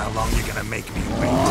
How long you gonna make me wait?